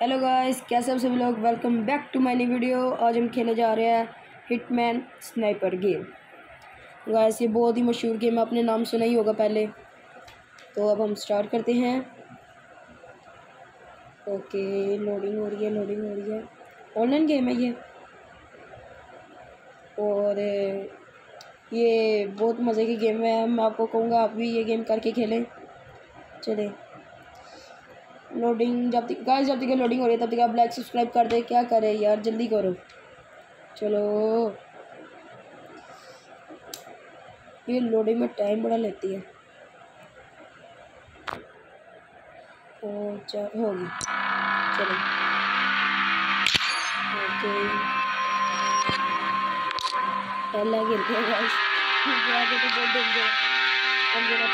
Hello guys कैसे आप सभी लोग? Welcome back to my new video आज हम खेलने जा रहे हैं हिटमैन स्नाइपर गेम गाइस ये बहुत ही मशहूर गेम है। आपने नाम सुना ही होगा पहले। तो अब हम स्टार्ट करते हैं। ओके लोडिंग हो रही है लोडिंग हो रही है। ऑनलाइन गेम है ये। और, ये बहुत मज़े की गेम है। मैं आपको कहूँगा, आप भी ये गेम करके खेलें। चलें। लोडिंग जब तक गाइस जब तक लोडिंग हो रही है, तब तक आप लाइक सब्सक्राइब कर दे। क्या करे यार? जल्दी करो। चलो। ये लोडिंग में टाइम बड़ा लेती है। और होगी चलो। ओके। पहला गिरते हैं गाइस आगे तो बहुत डेंजर हम जरा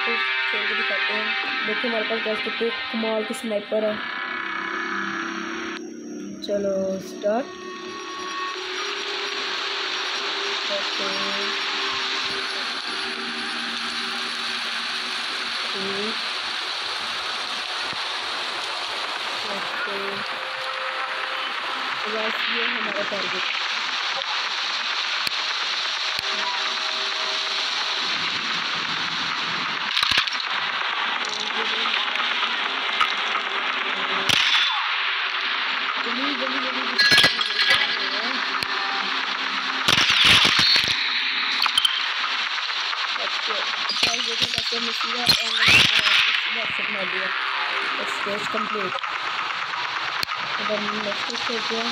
खेल के दिखाते हैं देखिए हमारे पास दस कितने कमाल की स्नाइपर है चलो स्टार्ट ये हमारा टारगेट जल्दी जल्दी जल्दी stage complete. And then next stage here.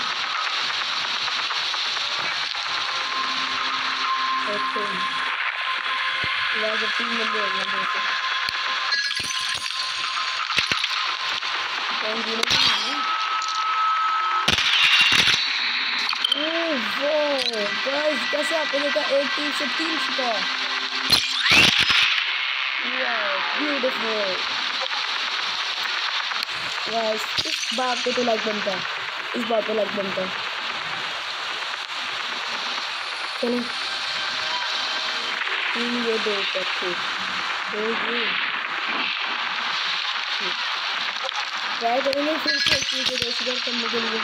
Okay. Last 15 million. There's a team member in there. You guys कैसे आपको देखा एक टीम से तीन स्कोर ब्यूटीफुल गाइस इस बात पे तो लाइक बनता है। इस बात पे लाइक बनता है। चलो। तीन ये दो ऊपर ठीक दो ये। ट्राई करेंगे फिर से चीज़ें रेसिडर करने के लिए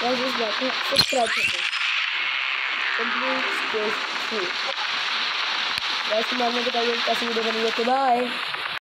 Guys is watching subscribe करें complete stage three guys comment में बताइए, कैसी वीडियो बनी है? बाय